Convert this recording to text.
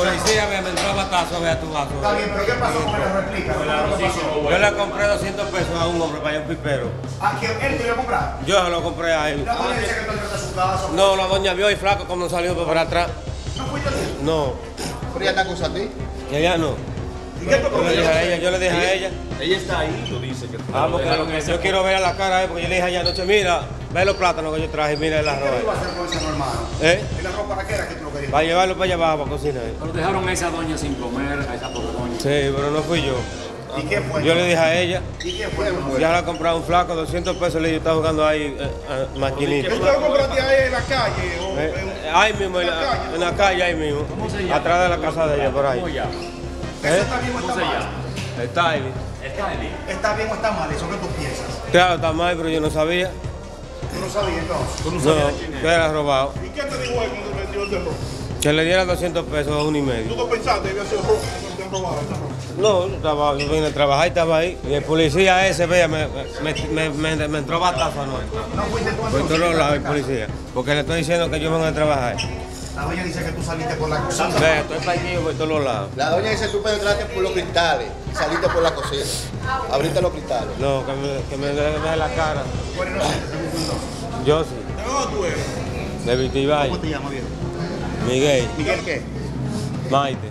policía me, entró a batazo, vea tu vaso. Está bien, pero ¿qué pasó con él? Replica. Yo le compré 200 pesos a un hombre para ir a un pipero. ¿A quién? ¿Él te a comprar? Yo se lo compré a él. La doña dice que tú entraste a su casa. No, la doña vio y flaco como salió por atrás. ¿No fuiste tú? No, Pero ella te acusa a ti. que ella no. ¿Y qué te Yo le dije a ella, yo le dije a ella. Ella está ahí, tú dices que Ah, porque yo quiero ver a la cara, eh, porque yo le dije allá anoche, mira, ve los plátanos que yo traje, mira el ¿Qué tú ibas arroz. a hacer con ese hermano? ¿Eh? ¿Y la ropa para qué era que tú lo querías? Para llevarlo para allá abajo para cocinar. Pero dejaron a esa doña sin comer, a esa pobre doña. Sí, pero no fui yo. ¿Y qué fue? Yo le dije a ella, ¿Y qué fue? ya le ha comprado un flaco, 200 pesos, le dije, está jugando ahí, eh, eh, maquinita. ¿Tú lo compraste ahí en la calle? O Eh, en- ahí mismo, en la, en la calle, ahí mismo. Atrás de la casa de ella, por ¿Cómo ahí. ya? ¿Eso ¿Eh? está bien o ¿Cómo está se mal? llama? Está ahí. Está ahí. ¿Está bien o está mal? ¿Eso que tú piensas? Claro, está mal, pero yo no sabía. ¿Tú no sabías entonces? No, que era robado. ¿Y qué te dijo él cuando te vendió ese robo? Que le diera 200 pesos a uno y ¿Tú medio. no pensaste que había sido robo? que? No, yo, estaba, yo vine a trabajar y estaba ahí. Y el policía ese, vea, me, me, me, me, me entró batazo no. ¿No fuiste tú Por todos lados el policía. Porque le estoy diciendo que yo vengo a trabajar. La doña dice que tú saliste por la cocina. Vea, estoy parquillo por todos lados. La doña dice tú penetraste por los cristales y saliste por la cocina. Abriste los cristales. No, que me, que me deje la cara. ¿Tú Yo sí, ¿De dónde tú eres? de Vitibay, ¿Cómo te llamas, viejo? Miguel, ¿Miguel qué? Maite.